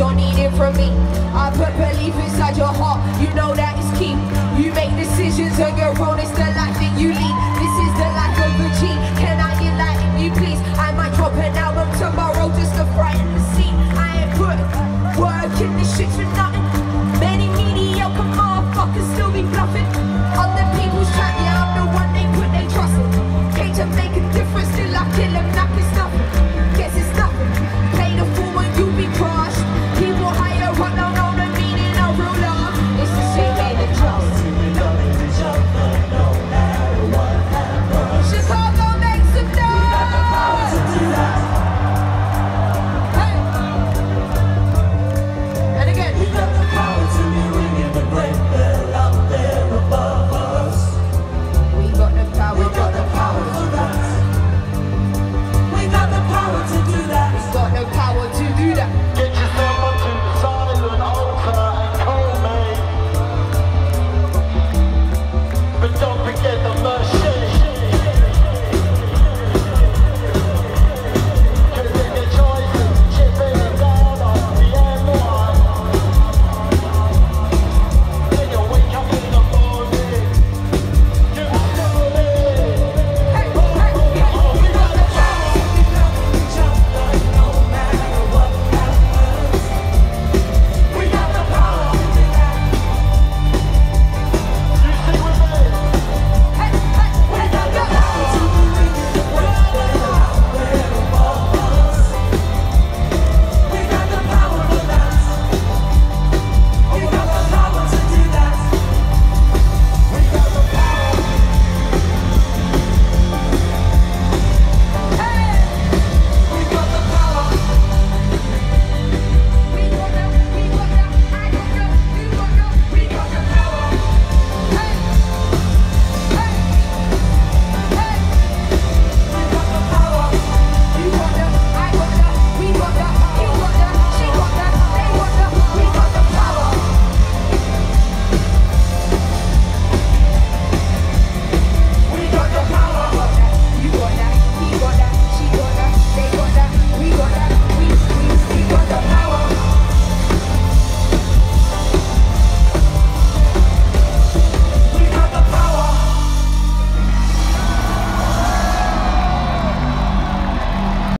you're needing from me. I put belief inside your heart, you know that is key. You make decisions on your own, it's the life that you lead. This is the life of a G. Can I enlighten you, please? I might drop an album tomorrow just to frighten the scene. I ain't put work in this shit tonight.